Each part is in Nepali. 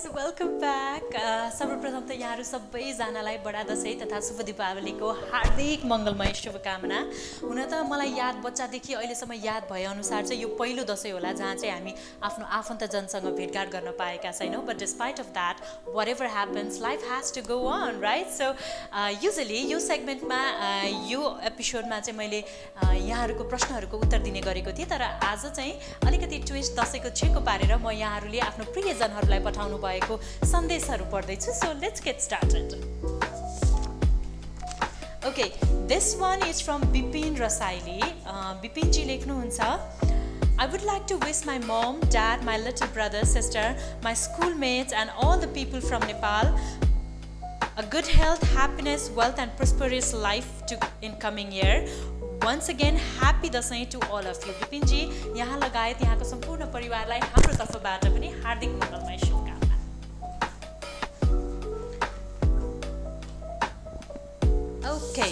गाइज वेलकम ब्याक सर्वप्रथम त यहाँहरू सबैजनालाई बडा दसैँ तथा शुभ दीपावलीको हार्दिक मङ्गलमय शुभकामना। हुन त मलाई याद बच्चादेखि अहिलेसम्म याद भएअनुसार चाहिँ यो पहिलो दसैँ होला जहाँ चाहिँ हामी आफ्नो आफन्तजनसँग भेटघाट गर्न पाएका छैनौँ। But despite of that whatever happens life has to go on right so usually यो सेगमेन्टमा यो एपिसोडमा चाहिँ मैले uh, यहाँहरूको प्रश्नहरूको उत्तर दिने गरेको थिएँ। तर आज चाहिँ अलिकति ट्विस्ट दसैँको छेको पारेर म यहाँहरूले आफ्नो प्रियजनहरूलाई पठाउनु पठाउनु भएको सन्देशहरू पढ्दैछु so let's get started okay this one is from Bipin Rasaili बिपिनजी लेख्नुहुन्छ I would like to wish my mom, dad, my little brother, sister, my schoolmates, and all the people from Nepal a good health, happiness, wealth, and prosperous life to in coming year. Once again, happy Dashain to all of you. विपिनजी यहाँ लगायत यहाँको सम्पूर्ण परिवारलाई हाम्रो तर्फबाट पनि हार्दिक मङ्गलमय शुभकामना ओके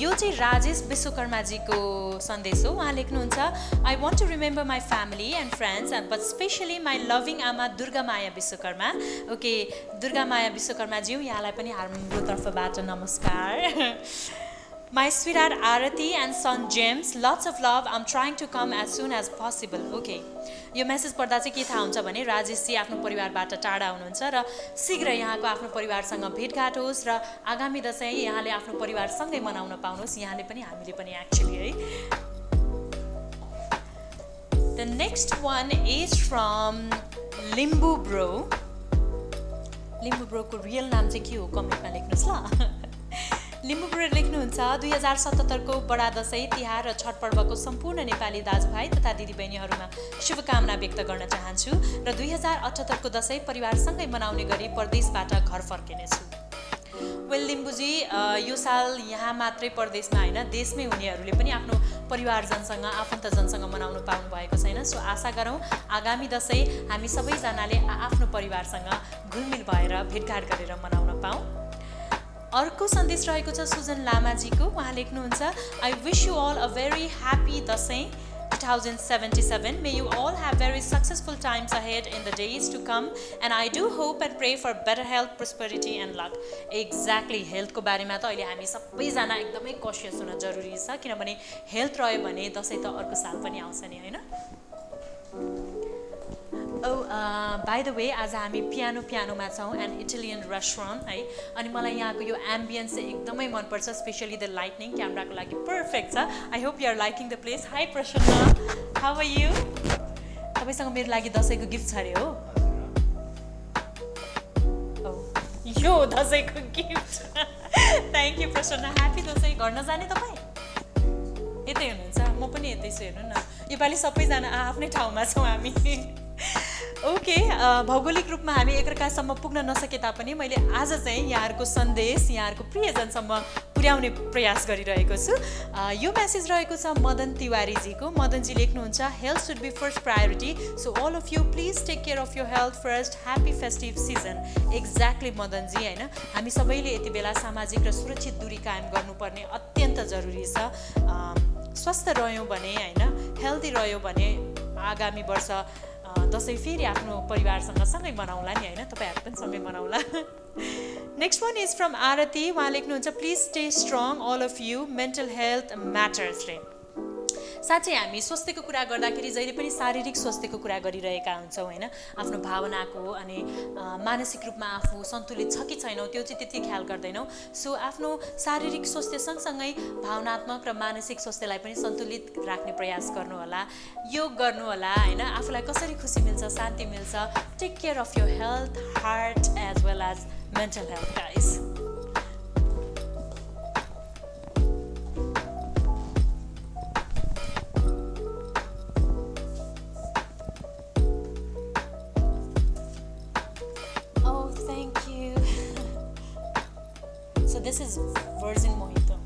यो चाहिँ राजेश विश्वकर्माजीको सन्देश हो। उहाँ लेख्नुहुन्छ I want to remember my family and friends but specially my loving aama Durga Maya Bishwakarma. Okay Durga Maya विश्वकर्माज्यू यहाँलाई पनि हाम्रो तर्फबाट नमस्कार। My sweetheart Arati and son James, lots of love. I'm trying to come as soon as possible. Okay. यो मेसेज पढ्दा चाहिँ के थाहा हुन्छ भने राजेशजी आफ्नो परिवारबाट टाढा हुनुहुन्छ र शीघ्र यहाँको आफ्नो परिवारसँग भेटघाट होस् र आगामी दसैँ यहाँले आफ्नो परिवारसँगै मनाउन पाउनुहोस् यहाँले पनि हामीले पनि एक्चुली है the next one is from Limbu bro Limbu ब्रोको real नाम चाहिँ के हो कमेन्टमा लेख्नुहोस् ल लिम्बुपुर लेख्नुहुन्छ। दुई हजार सतहत्तरको बडा दसैँ तिहार र छठ पर्वको सम्पूर्ण नेपाली दाजुभाइ तथा दिदीबहिनीहरूमा शुभकामना व्यक्त गर्न चाहन्छु र दुई हजार अठहत्तरको दसैँ परिवारसँगै मनाउने गरी परदेशबाट घर फर्किनेछु। वेल लिम्बुजी यो साल यहाँ मात्रै परदेशमा होइन देशमै हुनेहरूले पनि आफ्नो परिवारजनसँग आफन्तजनसँग मनाउनु पाउनु भएको छैन। सो आशा गरौँ आगामी दसैँ हामी सबैजनाले आफ्नो परिवारसँग घुलमिल भएर भेटघाट गरेर मनाउन पाऊँ। अर्को सन्देश रहेको छ सुजन लामाजीको उहाँ लेख्नुहुन्छ I wish you all a very happy Dashain 2077. May you all have very successful times ahead in the days to come. And I do hope and pray for better health, prosperity and luck. Exactly, हेल्थको बारेमा त अहिले हामी सबैजना एकदमै कसियस हुन जरुरी छ किनभने हेल्थ रह्यो भने दसैँ त अर्को साल पनि आउँछ नि होइन बाई द वे आज हामी पियानो पियानोमा छौँ एन्ड इटालियन रेस्टुरेन्ट है। अनि मलाई यहाँको यो एम्बियन्स चाहिँ एकदमै मनपर्छ स्पेसली द लाइटनिङ क्यामराको लागि। पर्फेक्ट छ। I hope you're liking the place hi Prasanna how are you तपाईँसँग मेरो लागि दसैँको गिफ्ट छ अरे हो। यो दसैँको gift thank you Prasanna happy Dashain. घर नजाने तपाईँ? यतै हुनुहुन्छ। म पनि यतै छु हेर्नु न। योपालि सबैजना आफ्नै ठाउँमा छौँ हामी। ओके भौगोलिक रूपमा हामी एकअर्कासम्म पुग्न नसके तापनि मैले आज चाहिँ यहाँहरूको सन्देश यहाँहरूको प्रियजनसम्म पुर्याउने प्रयास गरिरहेको छु। यो म्यासेज रहेको छ मदन तिवारीजीको। मदनजी लेख्नुहुन्छ health should be first priority so all of you please take care of your health first happy festive season exactly मदनजी होइन? हामी सबैले यति बेला सामाजिक र सुरक्षित दूरी कायम गर्नुपर्ने अत्यन्त जरुरी छ। स्वस्थ रह्यौँ भने होइन? हेल्दी रह्यो भने आगामी वर्ष दसैँ फेरि आफ्नो परिवारसँग सँगै मनाउला नि होइन? तपाईँहरू पनि सँगै मनाउला। Next one is from Aarti. उहाँ लेख्नुहुन्छ please stay strong all of you mental health matters रे। साँच्चै हामी स्वास्थ्यको कुरा गर्दाखेरि जहिले पनि शारीरिक स्वास्थ्यको कुरा गरिरहेका हुन्छौँ होइन? आफ्नो भावनाको अनि मानसिक रूपमा आफू सन्तुलित छ कि छैनौँ त्यो चाहिँ त्यति ख्याल गर्दैनौँ। सो आफ्नो शारीरिक स्वास्थ्य सँगसँगै भावनात्मक र मानसिक स्वास्थ्यलाई पनि सन्तुलित राख्ने प्रयास गर्नुहोला योग गर्नुहोला होइन? आफूलाई कसरी खुसी मिल्छ शान्ति मिल्छ take care of your health heart as well as mental health guys this is virgin mojito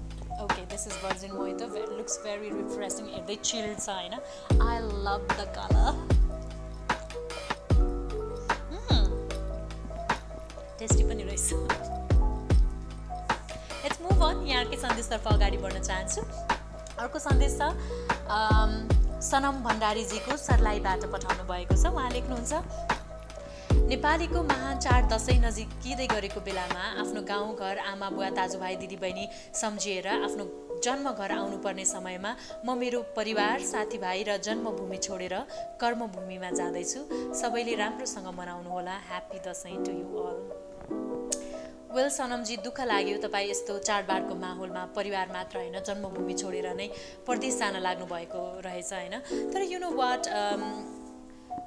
okay this is virgin mojito it looks very refreshing they chilled sign i love the color mm. tasty पनि रहेछ लेट्स मुभ अन यहाँकै सन्देशतर्फ अगाडि बढ्न चाहन्छु अर्को सन्देश छ सनम भण्डारीजीको सर्लाईबाट पठाउनु भएको छ उहाँ लेख्नुहुन्छ नेपालीको महान चाड दसैँ नजिकिँदै गरेको बेलामा आफ्नो गाउँघर आमा बुवा दाजुभाइ दिदीबहिनी सम्झिएर आफ्नो जन्मघर आउनुपर्ने समयमा म मेरो परिवार साथीभाइ र जन्मभूमि छोडेर कर्मभूमिमा जाँदैछु। सबैले राम्रोसँग मनाउनुहोला। Happy Dashain to you all well सनमजी दुःख लाग्यो तपाईँ यस्तो चाडबाडको माहौलमा परिवार मात्र होइन जन्मभूमि छोडेर नै परदेश जान लाग्नु भएको रहेछ होइन। तर यु नो वाट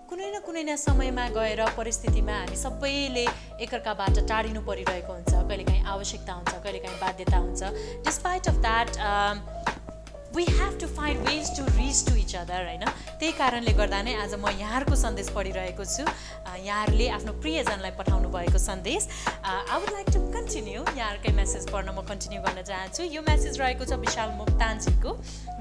कुनै न कुनै न समयमा गएर परिस्थितिमा हामी सबैले एकअर्काबाट टाढिनु परिरहेको हुन्छ कहिलेकाहीँ आवश्यकता हुन्छ कहिलेकाहीँ बाध्यता हुन्छ। Despite of that we have to find ways to reach to each other होइन त्यही कारणले गर्दा नै आज म यहाँहरूको सन्देश पढिरहेको छु। यहाँहरूले आफ्नो प्रियजनलाई पठाउनु भएको सन्देश। I would like to continue यहाँहरूकै message पढ्न म कन्टिन्यू गर्न चाहन्छु। यो मेसेज रहेको छ विशाल मुक्तानजीको।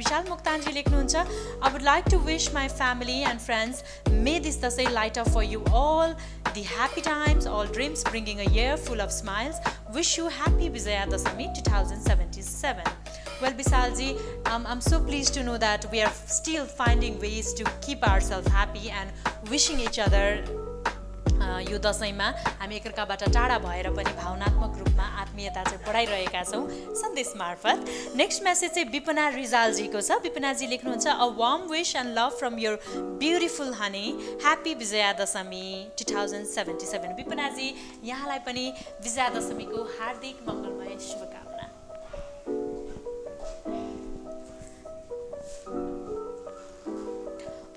विशाल मुक्तानजी लेख्नुहुन्छ I would like to wish my family and friends may this Dashain light of for you all the happy times, all dreams, bringing a year full of smiles. Wish you happy Vijaya Dasami 2077. Well, Bisalji, um, I'm so pleased to know that we are still finding ways to keep ourselves happy and wishing each other यो दसैँमा हामी एकअर्काबाट टाढा भएर पनि भावनात्मक रूपमा आत्मीयता चाहिँ बढाइरहेका छौँ। सन्देश मार्फत। नेक्स्ट मेसेज चाहिँ विपना रिजालजीको छ। विपनाजी लेख्नुहुन्छ a warm wish and love from your beautiful honey happy Vijaya Dashami two thousand seventy seven विपनाजी यहाँलाई पनि विजया दशमीको हार्दिक मङ्गलमय शुभकामना।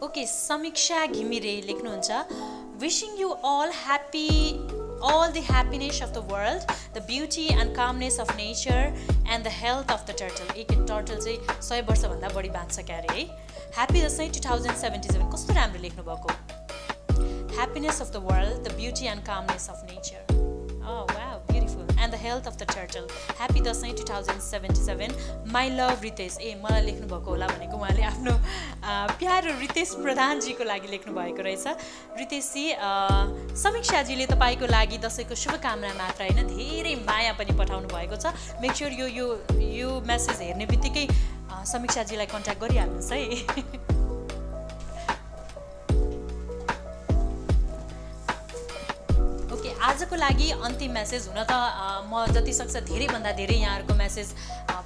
ओके समीक्षा घिमिरे लेख्नुहुन्छ wishing you all happy all the happiness of the world, the beauty and calmness of nature, and the health of the turtle. एक टर्टल चाहिँ सय वर्षभन्दा बढी बाँच्छ क्या अरे है? Happy Dashain two thousand seventy seven कस्तो राम्रो लेख्नुभएको? Happiness of the world the beauty and calmness of nature and the health of the turtle happy Dashain two thousand seventy seven my love Ritesh ए मलाई लेख्नुभएको होला भनेको उहाँले आफ्नो प्यारो रितेश प्रधानजीको लागि लेख्नुभएको रहेछ। रितेशजी समीक्षाजीले तपाईँको लागि दसैँको शुभकामना मात्र होइन धेरै माया पनि पठाउनु भएको छ। मेक स्योर यो यो यो मेसेज हेर्ने बित्तिकै समीक्षाजीलाई कन्ट्याक्ट गरिहाल्नुहोस् है। आजको लागि अन्तिम मेसेज हुन त म जति सक्छ धेरैभन्दा धेरै यहाँहरूको मेसेज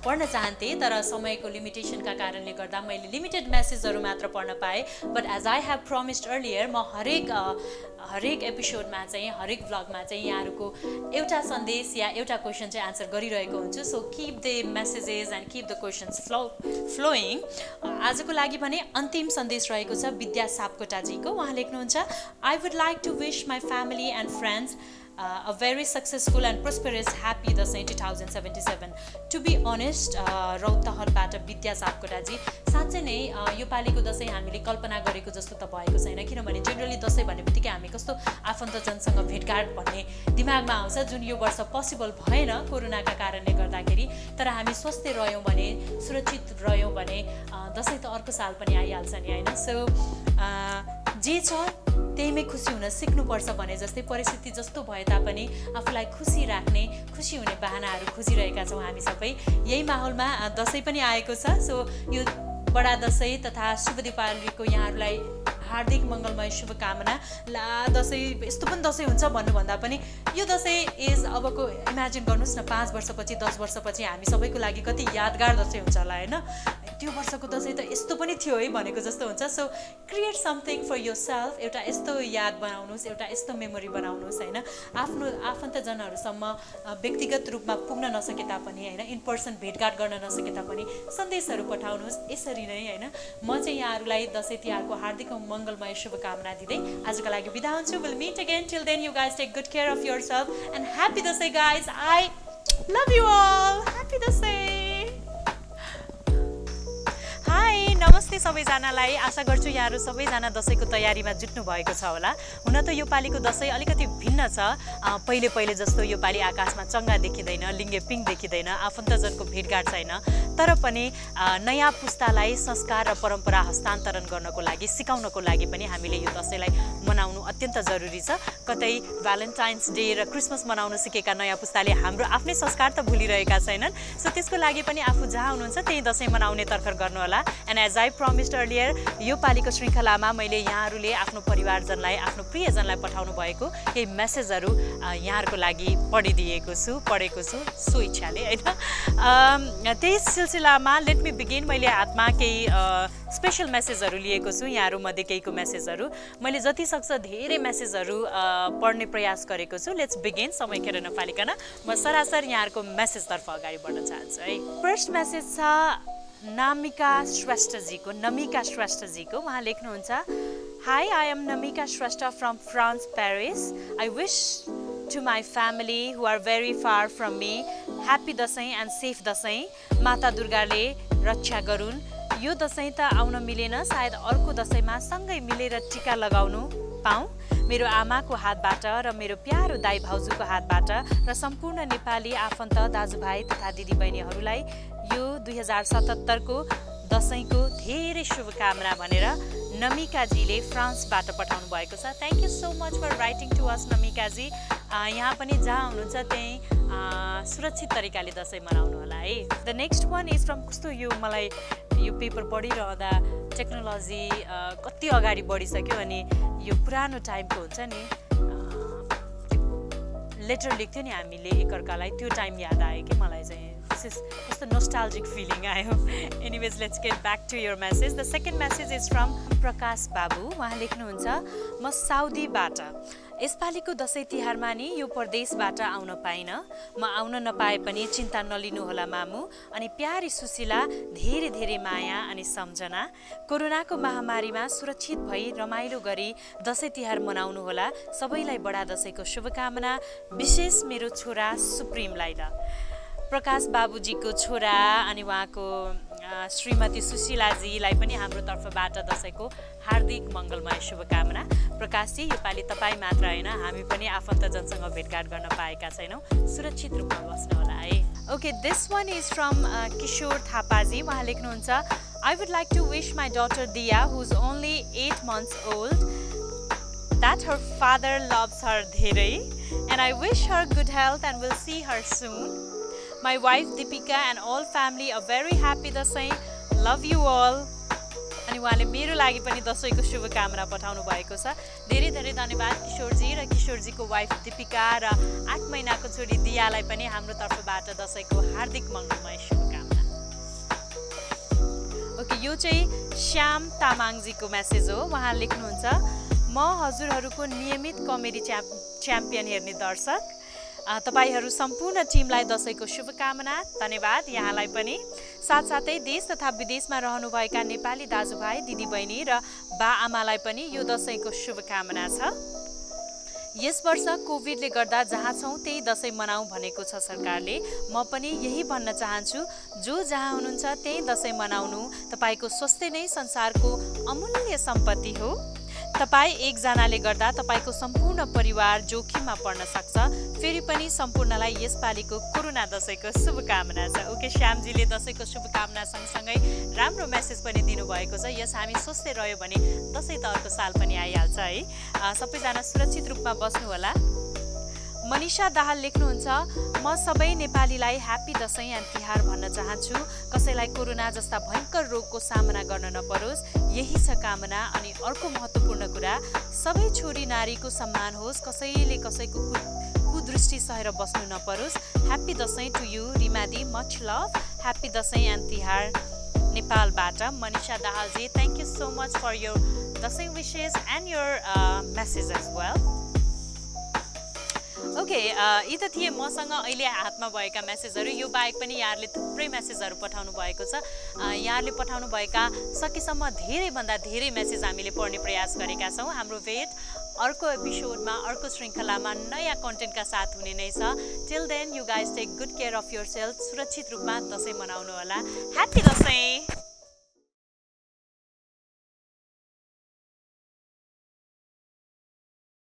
पढ्न चाहन्थेँ तर समयको लिमिटेसनका कारणले गर्दा मैले लिमिटेड मेसेजहरू मात्र पढ्न पाएँ. But as I have promised earlier म हरेक हरेक एपिसोडमा चाहिँ हरेक ब्लगमा चाहिँ यहाँहरूको एउटा सन्देश या एउटा क्वेसन चाहिँ आन्सर गरिरहेको हुन्छु. So keep the messages and keep the questions flow flowing आजको लागि भने अन्तिम सन्देश रहेको छ विद्या सापकोटाजीको। उहाँ लेख्नुहुन्छ I would like to wish my family and friends a very successful and prosperous happy Dashain two thousand seventy seven to be honest रौतहरबाट Vidya Sapkotaji साँच्चै नै योपालिको दसैँ हामीले कल्पना गरेको जस्तो त भएको छैन किनभने जेनरली दसैँ भन्ने बित्तिकै हामी कस्तो आफन्तजनसँग भेटघाट भन्ने दिमागमा आउँछ जुन यो वर्ष पोसिबल भएन कोरोनाका कारणले गर्दाखेरि तर हामी स्वस्थ रह्यौँ भने सुरक्षित रह्यौँ भने दसैँ त अर्को साल पनि आइहाल्छ नि होइन? सो जे छ त्यहीमै खुसी हुन सिक्नुपर्छ भने जस्तै परिस्थिति जस्तो भए तापनि आफूलाई खुसी राख्ने खुसी हुने बाहनाहरू खोजिरहेका छौँ हामी सबै। यही माहौलमा दसैँ पनि आएको छ। सो यो बडा दसैँ तथा शुभ दीपावलीको यहाँहरूलाई हार्दिक मङ्गलमय शुभकामना। ला दसैँ यस्तो पनि दसैँ हुन्छ भन्नुभन्दा पनि यो दसैँ इज अबको इमेजिन गर्नुहोस् न पाँच वर्षपछि दस वर्षपछि हामी सबैको लागि कति यादगार दसैँ हुन्छ होला होइन? त्यो वर्षको दसैँ त यस्तो पनि थियो है भनेको जस्तो हुन्छ। So create something for yourself एउटा यस्तो याद बनाउनुहोस् एउटा यस्तो मेमोरी बनाउनुहोस् होइन। आफ्नो आफन्तजनहरूसम्म व्यक्तिगत रूपमा पुग्न नसके तापनि होइन इन पर्सन भेटघाट गर्न नसके तापनि सन्देशहरू पठाउनुहोस् यसरी नै होइन। म चाहिँ यहाँहरूलाई दसैँ तिहारको हार्दिक मङ्गलमय शुभकामना दिँदै आजको लागि बिदा हुन्छु। Will meet again till then you guys take good care of yourself and happy Dashain guys I love you all happy Dashain. नमस्ते सबैजनालाई। आशा गर्छु यहाँहरू सबैजना दसैँको तयारीमा जुट्नु भएको छ होला। हुन त यो पालिको दसैँ अलिकति भिन्न छ। पहिले पहिले जस्तो यो पालि आकाशमा चङ्गा देखिँदैन लिङ्गे पिङ देखिँदैन आफन्तजनको भेटघाट छैन। तर पनि नयाँ पुस्तालाई संस्कार र परम्परा हस्तान्तरण गर्नको लागि सिकाउनको लागि पनि हामीले यो दसैँलाई मनाउनु अत्यन्त जरुरी छ। कतै भ्यालेन्टाइन्स डे र क्रिसमस मनाउन सिकेका नयाँ पुस्ताले हाम्रो आफ्नै संस्कार त भुलिरहेका छैनन्। सो त्यसको लागि पनि आफू जहाँ हुनुहुन्छ त्यही दसैँ मनाउने तर्खर गर्नुहोला। And as I promised earlier यो पालिको श्रृङ्खलामा मैले यहाँहरूले आफ्नो परिवारजनलाई आफ्नो प्रियजनलाई पठाउनु भएको केही मेसेजहरू यहाँहरूको लागि पढिदिएको छु पढेको छु सो इच्छाले होइन? त्यही सिलसिलामा लेट मी बिगिन मैले हातमा केही स्पेसल मेसेजहरू लिएको छु यहाँहरूमध्ये केहीको मेसेजहरू मैले जति सक्छ धेरै मेसेजहरू पढ्ने प्रयास गरेको छु। लेट्स बिगिन समय खेर नफालिकन। म सरासर यहाँहरूको मेसेजतर्फ अगाडि बढ्न चाहन्छु है। फर्स्ट मेसेज छ नामिका श्रेष्ठजीको नमिका श्रेष्ठजीको उहाँ लेख्नुहुन्छ hi I am Namika Shrestha from France Paris I wish to my family who are very far from me happy Dashain and safe Dashain. माता दुर्गाले रक्षा गरून्. यो दसैँ त आउन मिलेन सायद अर्को दसैँमा सँगै मिलेर टिका लगाउनु पाऊँ। मेरो आमाको हातबाट र मेरो प्यारो दाई भाउजूको हातबाट र सम्पूर्ण नेपाली आफन्त दाजुभाइ तथा दिदीबहिनीहरूलाई यो दुई हजार सतहत्तरको दसैँको धेरै शुभकामना भनेर नमिकाजीले फ्रान्सबाट पठाउनु भएको छ। Thank you so much for writing to us Namikaji. यहाँ पनि जहाँ हुनुहुन्छ त्यहीँ सुरक्षित तरिकाले दसैँ मनाउनु होला है। The next one is from कस्तो यो मलाई यो पेपर पढिरहँदा टेक्नोलोजी कति अगाडि बढिसक्यो अनि यो पुरानो टाइमको हुन्छ नि लेटर लेख्थ्यो नि हामीले एकअर्कालाई त्यो टाइम याद आयो कि मलाई चाहिँ। दिस इज कस्तो नोस्टाल्जिक फिलिङ आयो। Anyways let's get back to your message the second message is from Prakash Babu उहाँ लेख्नुहुन्छ म साउदीबाट। यसपालिको दसैँ तिहारमा नि यो प्रदेशबाट आउन पाइनँ। म आउन नपाए पनि चिन्ता नलिनुहोला मामु। अनि प्यारी सुशीला धेरै धेरै माया अनि सम्झना। कोरोनाको महामारीमा सुरक्षित भई रमाइलो गरी दसैँ तिहार मनाउनुहोला सबैलाई बडा दसैँको शुभकामना। विशेष मेरो छोरा सुप्रिमलाई ल प्रकाश बाबुजीको छोरा अनि उहाँको श्रीमती सुशीलाजीलाई पनि हाम्रो तर्फबाट दसैँको हार्दिक मङ्गलमय शुभकामना। प्रकाशजी योपालि तपाईँ मात्र होइन हामी पनि आफन्तजनसँग भेटघाट गर्न पाएका छैनौँ। सुरक्षित रूपमा बस्नु होला है okay this one is from Kishor Thapaji. उहाँ लेख्नुहुन्छ I would like to wish my daughter Diya who is only eight months old that her father loves her धेरै and I wish her good health and will see her soon my wife Deepika and all family a very happy Dashain love you all अनि उहाँले मेरो लागि पनि दसैँको शुभकामना पठाउनु भएको छ। धेरै धेरै धन्यवाद किशोरजी र किशोरजीको वाइफ दिपिका र आठ महिनाको छोरी दियालाई पनि हाम्रो तर्फबाट दसैँको हार्दिक मङ्गलमय शुभकामना। ओके यो चाहिँ श्याम तामाङजीको मेसेज हो। उहाँ लेख्नुहुन्छ म हजुरहरूको नियमित कमेडी च्याम्प च्याम्पियन हेर्ने दर्शक तपाईँहरू सम्पूर्ण टिमलाई दसैँको शुभकामना धन्यवाद यहाँलाई पनि। साथसाथै देश तथा विदेशमा रहनुभएका नेपाली दाजुभाइ दिदीबहिनी र बा आमालाई पनि यो दसैँको शुभकामना छ। यस वर्ष कोभिडले गर्दा जहाँ छौँ त्यही दसैँ मनाऊ भनेको छ सरकारले। म पनि यही भन्न चाहन्छु जो जहाँ हुनुहुन्छ त्यही दसैँ मनाउनु तपाईँको स्वस्थ नै संसारको अमूल्य सम्पत्ति हो। तपाईँ एकजनाले गर्दा तपाईँको सम्पूर्ण परिवार जोखिममा पर्न सक्छ। फेरि पनि सम्पूर्णलाई यसपालिको कोरोना दसैँको शुभकामना छ। ओके श्यामजीले दसैँको शुभकामना सँगसँगै राम्रो मेसेज पनि दिनुभएको छ। यस हामी स्वस्थ रह्यो भने दसैँ त अर्को साल पनि आइहाल्छ है। सबैजना सुरक्षित रूपमा बस्नुहोला। मनिषा दाहाल लेख्नुहुन्छ म सबै नेपालीलाई ह्याप्पी दसैँ एन्ड तिहार भन्न चाहन्छु। कसैलाई कोरोना जस्ता भयङ्कर रोगको सामना गर्न नपरोस्। यही छ कामना अनि अर्को महत्त्वपूर्ण कुरा सबै छोरी नारीको सम्मान होस्। कसैले कसैको कुदृष्टि सहेर बस्नु नपरोस्। Happy Dashain to you Rimadi. Much love. Happy Dashain and Tihar नेपालबाट। Manisha Dahalji thank you so much for your Dashain wishes and your message as well okay यी त थिए मसँग अहिले हातमा भएका मेसेजहरू यो बाहेक पनि यहाँहरूले थुप्रै मेसेजहरू पठाउनु भएको छ। यहाँहरूले पठाउनु भएका सकेसम्म धेरैभन्दा धेरै मेसेज हामीले पढ्ने प्रयास गरेका छौँ। हाम्रो भेट अर्को एपिसोडमा अर्को श्रृङ्खलामा नयाँ कन्टेन्टका साथ हुने नै छ। Till then you guys take good care of yourself सुरक्षित रूपमा दसैँ मनाउनु होला। ह्याप्पी दसैँ!